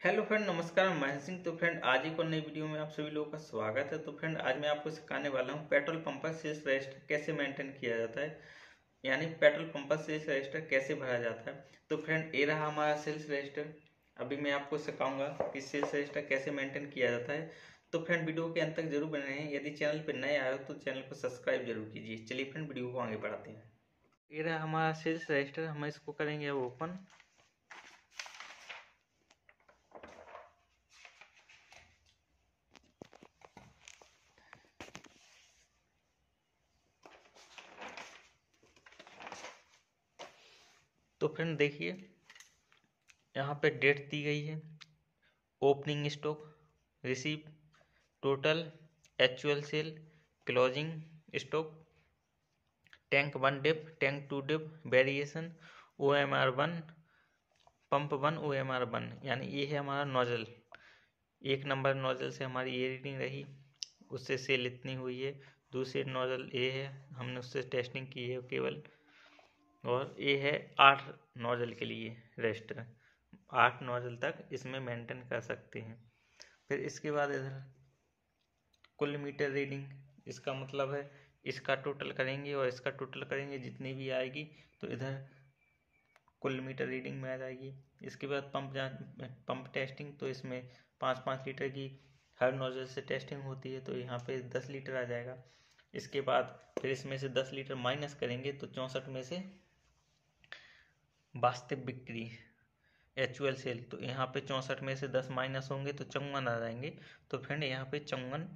Hello friend, नमस्कार, मैं महेश सिंह। तो फ्रेंड, आज एक और नई वीडियो में आप सभी लोगों का स्वागत है। तो फ्रेंड, आज मैं आपको सिखाने वाला हूँ पेट्रोल पंप पर सेल्स रजिस्टर कैसे मेंटेन किया जाता है, यानी पेट्रोल पंप पर सेल्स रजिस्टर कैसे भरा जाता है। तो फ्रेंड, ये रहा हमारा सेल्स रजिस्टर। अभी मैं आपको सिखाऊँगा कि सेल्स रजिस्टर कैसे मेंटेन किया जाता है। तो फ्रेंड, वीडियो के अंत तक ज़रूर बने रहें। यदि चैनल पर नए आए हो तो चैनल को सब्सक्राइब ज़रूर कीजिए। चलिए फ्रेंड, वीडियो को आगे बढ़ाते हैं। ये रहा हमारा सेल्स रजिस्टर। हम इसको करेंगे अब ओपन। तो फ्रेंड देखिए, यहाँ पे डेट दी गई है opening stock receive total actual sale closing stock tank one dip tank two dip variation O M R one pump one O M R one यानी ये है हमारा नोजल एक नंबर नोजल से हमारी ये रीडिंग रही, उससे सेल इतनी हुई है, दूसरी नोजल ये है, हमने उससे टेस्टिंग की है केवल। और ये है आठ नोजल के लिए रजिस्टर आठ नोजल तक इसमें मेंटेन कर सकते हैं। फिर इसके बाद इधर कुल मीटर रीडिंग, इसका मतलब है इसका टोटल करेंगे और इसका टोटल करेंगे जितनी भी आएगी तो इधर कुल मीटर रीडिंग में आ जाएगी। इसके बाद पंप जान, पंप टेस्टिंग तो इसमें पाँच पाँच लीटर की हर नोजल से टेस्टिंग होती है तो यहाँ पे दस लीटर आ जाएगा। इसके बाद फिर इसमें से दस लीटर माइनस करेंगे तो चौंसठ में से वास्तविक बिक्री एचुअल सेल तो यहाँ पे चौंसठ में से दस माइनस होंगे तो चौवन आ जाएँगे। तो फ्रेंड यहाँ पे चौवन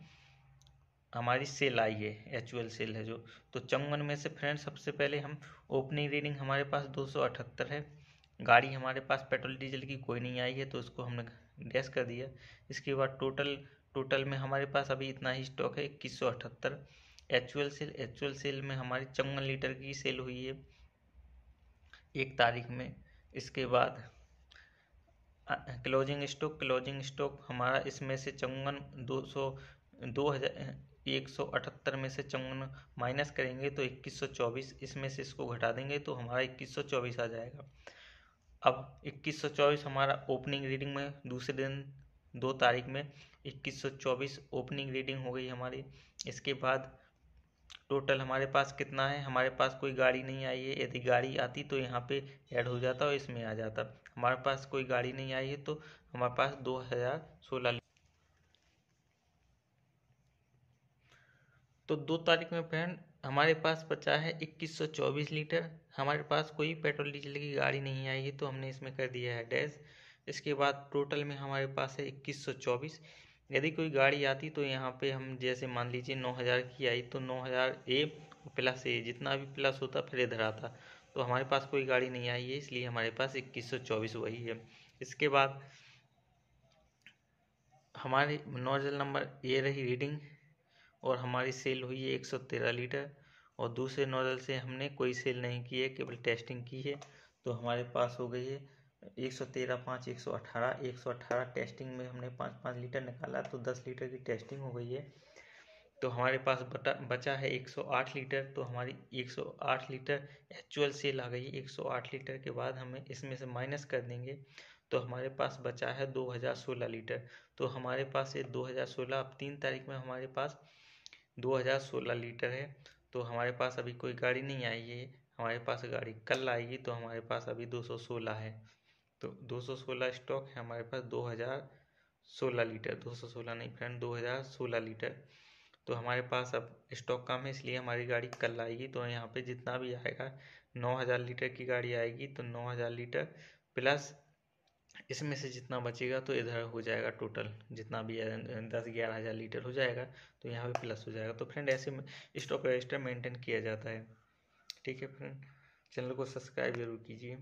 हमारी सेल आई है एचुअल सेल है जो। तो चौवन में से फ्रेंड सबसे पहले हम ओपनिंग रीडिंग हमारे पास दो सौ अठहत्तर है। गाड़ी हमारे पास पेट्रोल डीजल की कोई नहीं आई है तो उसको हमने डैश कर दिया। इसके बाद टोटल टोटल में हमारे पास अभी इतना ही स्टॉक है, इक्कीस सौ अठहत्तर। एचुअल सेल एचुअल सेल में हमारी चौवन लीटर की सेल हुई है। एक तारीख में। इसके बाद क्लोजिंग स्टॉक क्लोजिंग स्टॉक हमारा इसमें से चौवन दो सौ, दो हज़ार एक सौ अठहत्तर में से चौवन माइनस करेंगे तो इक्कीस सौ चौबीस, इसमें से इसको घटा देंगे तो हमारा इक्कीस सौ चौबीस आ जाएगा। अब इक्कीस सौ चौबीस हमारा ओपनिंग रीडिंग में, दूसरे दिन, दो तारीख में इक्कीस सौ चौबीस ओपनिंग रीडिंग हो गई हमारी। इसके बाद टोटल हमारे पास कितना है? हमारे पास कोई गाड़ी नहीं आई है। यदि गाड़ी आती तो यहाँ पे ऐड हो जाता और इसमें आ जाता। हमारे पास कोई गाड़ी नहीं आई है तो हमारे पास दो हज़ार सोलह तो दो तारीख में फ्रेंड, हमारे पास बचा है इक्कीस सौ चौबीस लीटर। हमारे पास कोई पेट्रोल डीजल की गाड़ी नहीं आई है तो हमने इसमें कर दिया है डैश। इसके बाद टोटल में हमारे पास है इक्कीस सौ चौबीस। यदि कोई गाड़ी आती तो यहाँ पे हम जैसे मान लीजिए नौ हज़ार की आई तो नौ हज़ार ए प्लस ए, जितना भी प्लस होता फिर इधर आता। तो हमारे पास कोई गाड़ी नहीं आई है, इसलिए हमारे पास इक्कीस सौ चौबीस वही है। इसके बाद हमारी नोजल नंबर ए रही रीडिंग और हमारी सेल हुई है एक सौ तेरह लीटर और दूसरे नोजल से हमने कोई सेल नहीं की है, केवल टेस्टिंग की है। तो हमारे पास हो गई है एक सौ तेरह, पाँच, एक सौ अठारह, एक सौ अठारह टेस्टिंग में हमने पाँच पाँच लीटर निकाला तो दस लीटर की टेस्टिंग हो गई है। तो हमारे पास बटा, बचा है एक सौ आठ लीटर तो हमारी एक सौ आठ लीटर एक्चुअल सेल आ गई एक सौ आठ लीटर के बाद हमें इसमें से माइनस कर देंगे तो हमारे पास बचा है दो हज़ार सोलह लीटर। तो हमारे पास ये दो हज़ार सोलह, अब तीन तारीख में हमारे पास दो हज़ार सोलह लीटर है। तो हमारे पास अभी कोई गाड़ी नहीं आई है, हमारे पास गाड़ी कल आएगी तो हमारे पास अभी दो सौ सोलह है। तो 216 स्टॉक है हमारे पास 2016 लीटर। 216 नहीं फ्रेंड 2016 लीटर। तो हमारे पास अब स्टॉक कम है, इसलिए हमारी गाड़ी कल आएगी। तो यहाँ पे जितना भी आएगा 9000 लीटर की गाड़ी आएगी तो 9000 लीटर प्लस इसमें से जितना बचेगा तो इधर हो जाएगा टोटल। जितना भी दस ग्यारह हज़ार लीटर हो जाएगा तो यहाँ पे प्लस हो जाएगा। तो फ्रेंड, ऐसे में स्टॉक रजिस्टर मेंटेन किया जाता है। ठीक है फ्रेंड, चैनल को सब्सक्राइब ज़रूर कीजिए।